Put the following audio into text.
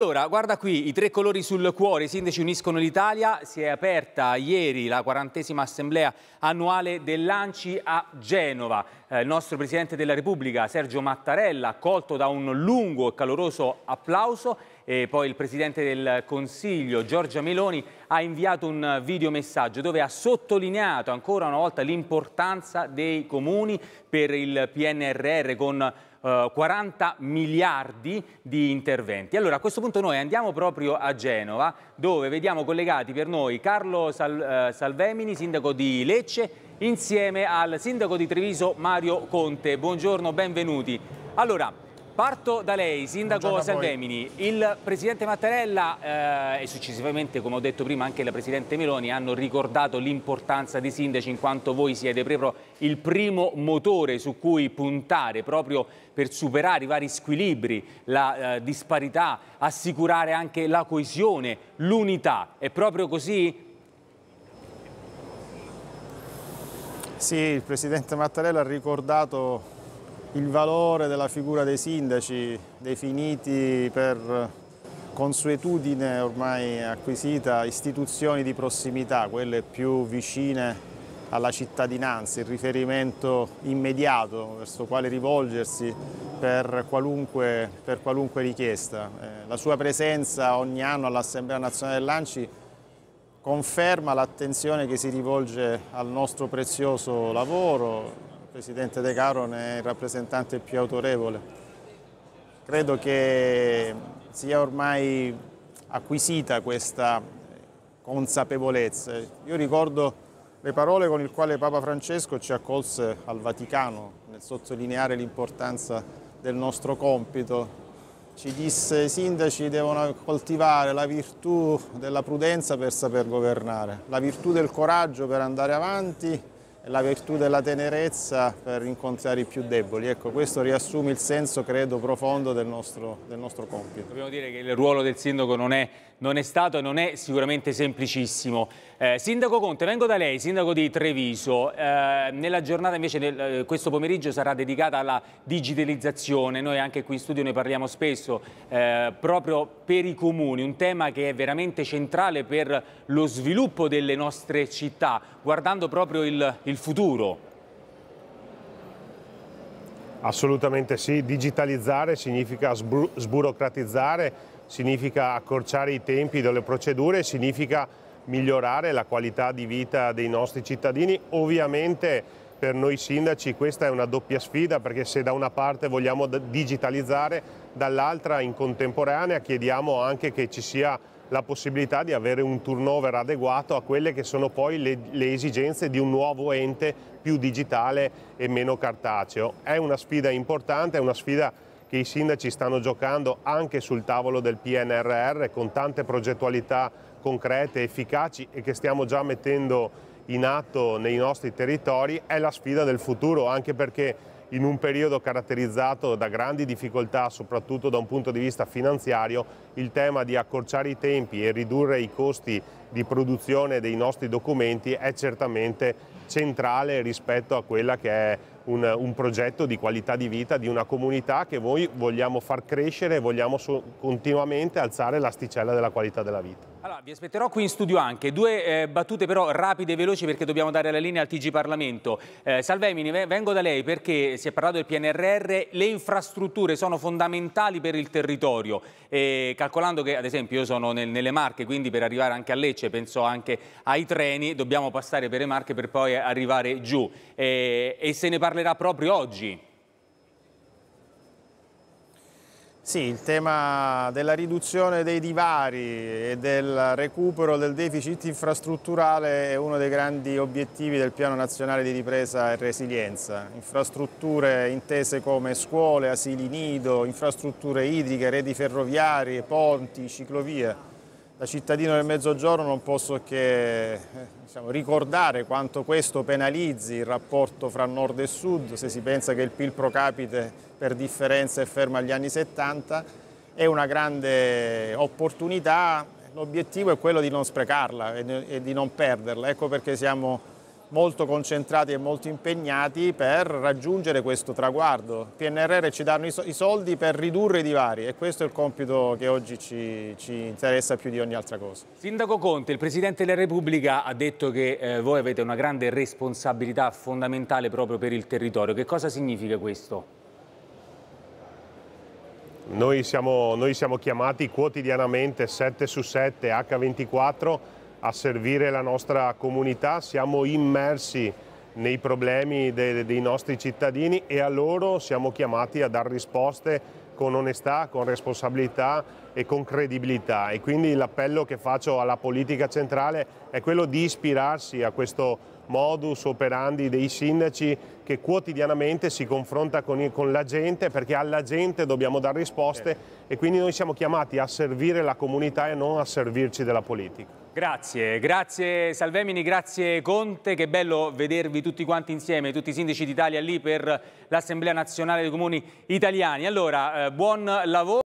Allora, guarda qui, i tre colori sul cuore, i sindaci uniscono l'Italia, si è aperta ieri la quarantesima assemblea annuale dell'Anci a Genova. Eh, il nostro Presidente della Repubblica, Sergio Mattarella, accolto da un lungo e caloroso applauso e poi il Presidente del Consiglio, Giorgia Meloni, ha inviato un videomessaggio dove ha sottolineato ancora una volta l'importanza dei comuni per il PNRR con 40 eh, miliardi di interventi. Allora a questo punto noi andiamo proprio a Genova dove vediamo collegati per noi Carlo Sal, eh, Salvemini, sindaco di Lecce, insieme al sindaco di Treviso Mario Conte. Buongiorno, benvenuti. Allora, Parto da lei, Sindaco Salvemini. Il Presidente Mattarella eh, e successivamente, come ho detto prima, anche la Presidente Meloni hanno ricordato l'importanza dei sindaci in quanto voi siete proprio il primo motore su cui puntare proprio per superare i vari squilibri, la eh, disparità, assicurare anche la coesione, l'unità. È proprio così? Sì, il Presidente Mattarella ha ricordato il valore della figura dei sindaci definiti per consuetudine ormai acquisita istituzioni di prossimità, quelle più vicine alla cittadinanza, il riferimento immediato verso quale rivolgersi per qualunque, per qualunque richiesta. Eh, la sua presenza ogni anno all'Assemblea Nazionale dell'Anci conferma l'attenzione che si rivolge al nostro prezioso lavoro, Presidente De Caro ne è il rappresentante più autorevole. Credo che sia ormai acquisita questa consapevolezza. Io ricordo le parole con le quali Papa Francesco ci accolse al Vaticano nel sottolineare l'importanza del nostro compito. Ci disse i sindaci devono coltivare la virtù della prudenza per saper governare, la virtù del coraggio per andare avanti la virtù della tenerezza per incontrare i più deboli. Ecco, questo riassume il senso, credo, profondo del nostro, del nostro compito. Dobbiamo dire che il ruolo del sindaco non è, non è stato e non è sicuramente semplicissimo. Eh, sindaco Conte, vengo da lei, sindaco di Treviso. Eh, nella giornata invece, nel, eh, questo pomeriggio sarà dedicata alla digitalizzazione. Noi anche qui in studio ne parliamo spesso, eh, proprio per i comuni, un tema che è veramente centrale per lo sviluppo delle nostre città, guardando proprio il, il futuro? Assolutamente sì, digitalizzare significa sburocratizzare, significa accorciare i tempi delle procedure, significa migliorare la qualità di vita dei nostri cittadini. Ovviamente per noi sindaci questa è una doppia sfida perché se da una parte vogliamo digitalizzare, dall'altra in contemporanea chiediamo anche che ci sia la possibilità di avere un turnover adeguato a quelle che sono poi le, le, esigenze di un nuovo ente più digitale e meno cartaceo. È una sfida importante, è una sfida che i sindaci stanno giocando anche sul tavolo del PNRR con tante progettualità concrete, efficaci e che stiamo già mettendo in atto nei nostri territori, è la sfida del futuro anche perché in un periodo caratterizzato da grandi difficoltà, soprattutto da un punto di vista finanziario, il tema di accorciare i tempi e ridurre i costi di produzione dei nostri documenti è certamente centrale rispetto a quella che è un, un, progetto di qualità di vita di una comunità che voi vogliamo far crescere e vogliamo continuamente alzare l'asticella della qualità della vita. Allora, vi aspetterò qui in studio anche. Due eh, battute però rapide e veloci perché dobbiamo dare la linea al TG Parlamento. Eh, Salvemini, vengo da lei perché si è parlato del PNRR, le infrastrutture sono fondamentali per il territorio. Eh, calcolando che, ad esempio, io sono nel, nelle Marche, quindi per arrivare anche a Lecce, penso anche ai treni, dobbiamo passare per le Marche per poi arrivare giù. Eh, e se ne parlerà proprio oggi. Sì, il tema della riduzione dei divari e del recupero del deficit infrastrutturale è uno dei grandi obiettivi del Piano Nazionale di Ripresa e Resilienza. Infrastrutture intese come scuole, asili nido, infrastrutture idriche, reti ferroviarie, ponti, ciclovie. Da cittadino del Mezzogiorno non posso che eh, diciamo, ricordare quanto questo penalizzi il rapporto fra nord e sud, se si pensa che il PIL pro capite per differenza è fermo agli anni 70, è una grande opportunità, l'obiettivo è quello di non sprecarla e di non perderla, ecco perché siamo molto concentrati e molto impegnati per raggiungere questo traguardo. PNRR ci danno i soldi per ridurre i divari e questo è il compito che oggi ci, ci interessa più di ogni altra cosa. Sindaco Conte, il Presidente della Repubblica ha detto che eh, voi avete una grande responsabilità fondamentale proprio per il territorio. Che cosa significa questo? Noi siamo, noi siamo chiamati quotidianamente 7 su 7 H24 a servire la nostra comunità, siamo immersi nei problemi de, dei nostri cittadini e a loro siamo chiamati a dare risposte con onestà, con responsabilità e con credibilità. E quindi l'appello che faccio alla politica centrale è quello di ispirarsi a questo modus operandi dei sindaci che quotidianamente si confronta con, con la gente perché alla gente dobbiamo dare risposte e quindi noi siamo chiamati a servire la comunità e non a servirci della politica. Grazie, grazie Salvemini, grazie Conte, che bello vedervi tutti quanti insieme, tutti i sindaci d'Italia lì per l'Assemblea Nazionale dei Comuni Italiani. Allora, eh, buon lavoro.